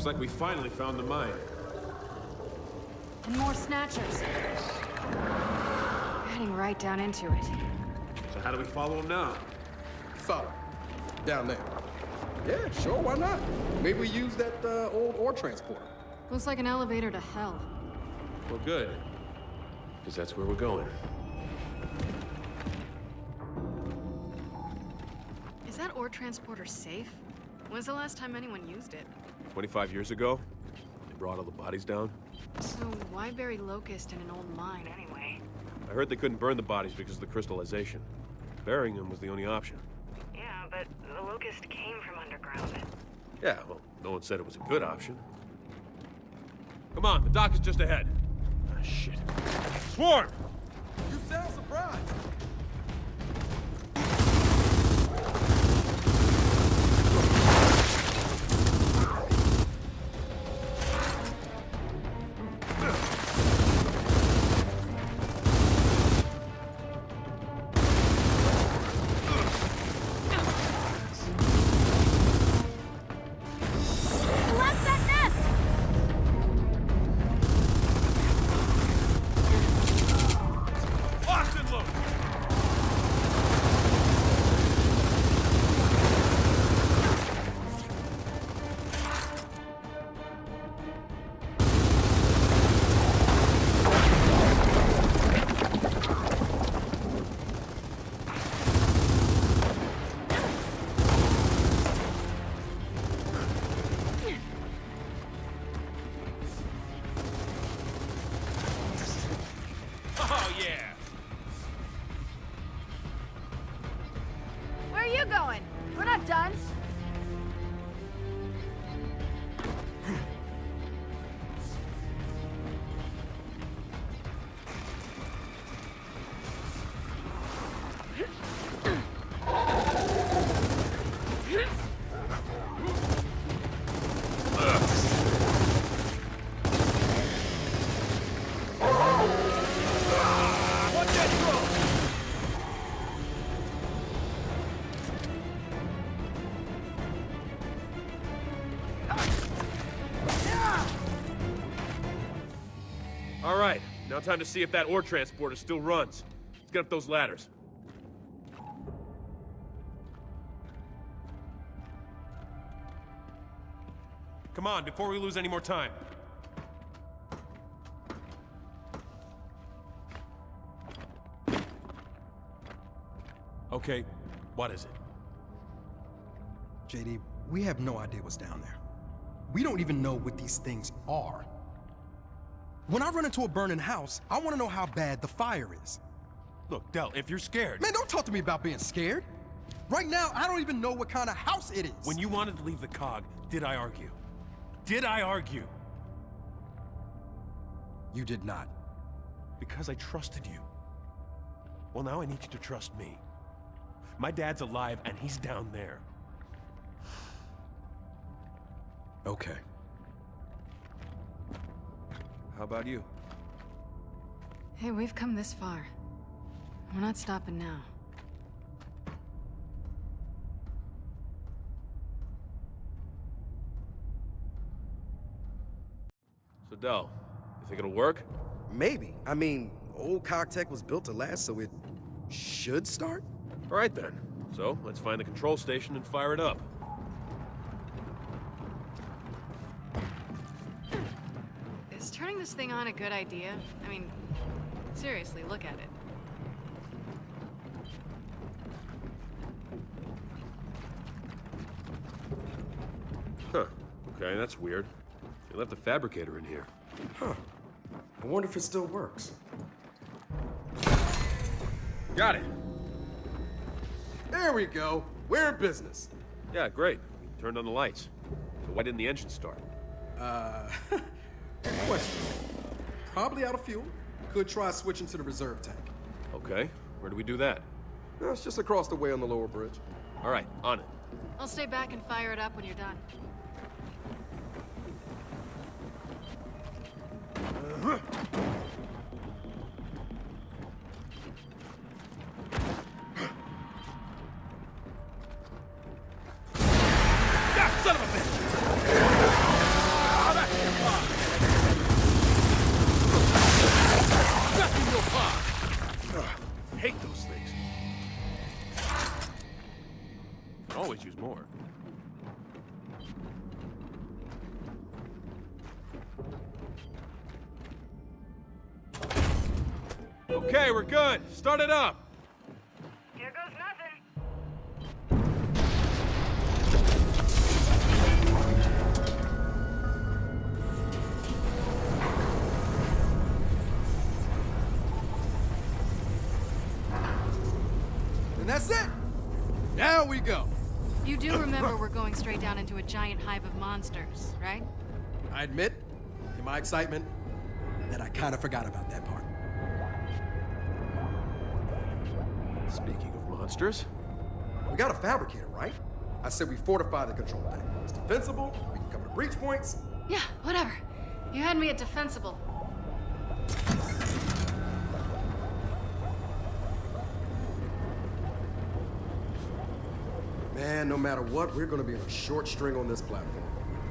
Looks like we finally found the mine. And more snatchers. Heading right down into it. So how do we follow them now? Follow. Down there. Yeah, sure, why not? Maybe we use that uh, old ore transporter. Looks like an elevator to hell. Well, good. Because that's where we're going. Is that ore transporter safe? When's the last time anyone used it? 25 years ago, they brought all the bodies down. So why bury Locust in an old mine anyway? I heard they couldn't burn the bodies because of the crystallization. Burying them was the only option. Yeah, but the Locust came from underground. Yeah, well, no one said it was a good option. Come on, the dock is just ahead. Ah, shit. Swarm! You sound surprised. Now time to see if that ore transporter still runs. Let's get up those ladders. Come on, before we lose any more time. Okay, what is it? JD, we have no idea what's down there. We don't even know what these things are. When I run into a burning house, I want to know how bad the fire is. Look, Del, if you're scared... Man, don't talk to me about being scared. Right now, I don't even know what kind of house it is. When you wanted to leave the cog, did I argue? Did I argue? You did not. Because I trusted you. Well, now I need you to trust me. My dad's alive, and he's down there. Okay. How about you? Hey, we've come this far. We're not stopping now. So, Del, you think it'll work? Maybe. I mean, old Cogtech was built to last, so it should start? All right, then. So, let's find the control station and fire it up. Is turning this thing on a good idea? I mean, seriously, look at it. Huh. Okay, that's weird. They left the fabricator in here. Huh. I wonder if it still works. Got it! There we go. We're in business. Yeah, great. We turned on the lights. So why didn't the engine start? Uh, good question. Probably out of fuel. Could try switching to the reserve tank. Okay, where do we do that? No, it's just across the way on the lower bridge. All right, on it. I'll stay back and fire it up when you're done. Ah, son of a bitch! Okay, we're good. Start it up. Here goes nothing. And that's it. Down we go. You do remember we're going straight down into a giant hive of monsters, right? I admit, in my excitement, that I kind of forgot about that part. Speaking of monsters, We got a fabricator, right? I said we fortify the control deck. It's defensible, we can cover the breach points. Yeah, whatever. You had me at defensible. Man, no matter what, we're gonna be on a short string on this platform.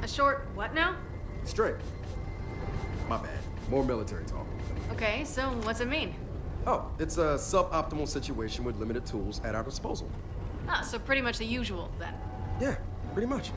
A short what now? Straight. My bad. More military talk. Okay, so what's it mean? Oh, it's a suboptimal situation with limited tools at our disposal. Ah, so pretty much the usual then. Yeah, pretty much.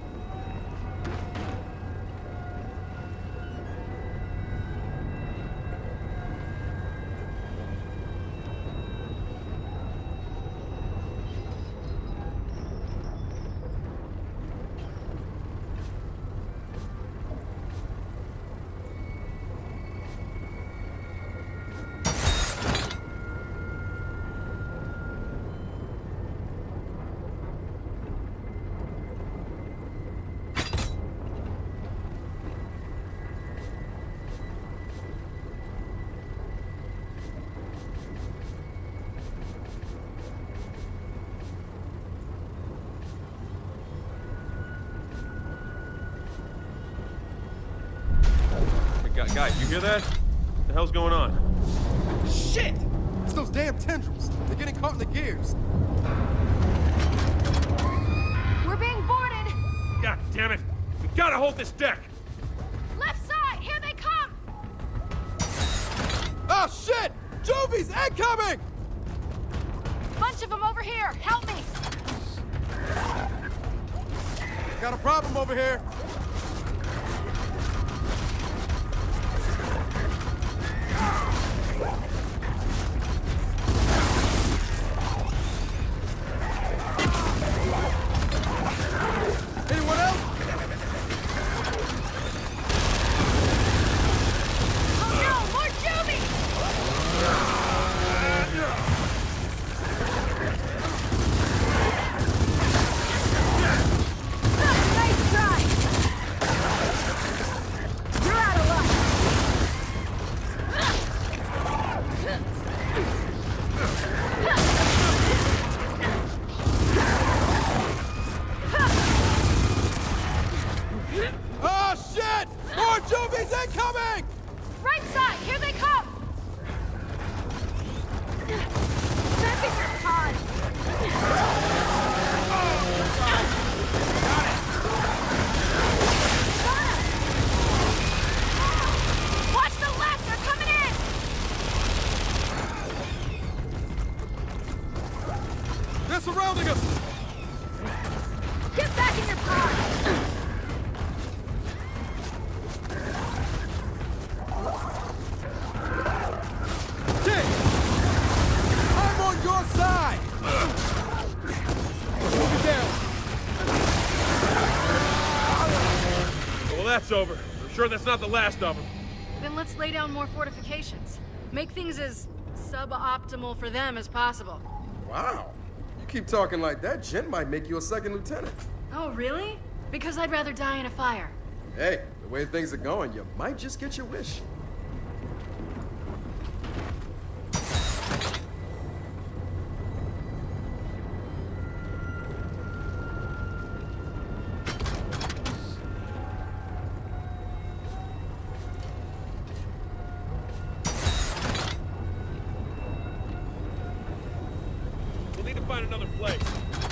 Hey, gu- guys, you hear that? What the hell's going on? Shit! It's those damn tendrils. They're getting caught in the gears. We're being boarded! God damn it! We gotta hold this deck! Left side! Here they come! Oh shit! Juvies incoming! Bunch of them over here! Help me! Got a problem over here. Come on. Get back in your pod! Dick! I'm on your side! Move down. Well, that's over. I'm sure that's not the last of them. Then let's lay down more fortifications. Make things as suboptimal for them as possible. Wow. You keep talking like that, Jen might make you a second lieutenant. Oh, really? Because I'd rather die in a fire. Hey, the way things are going, you might just get your wish. place.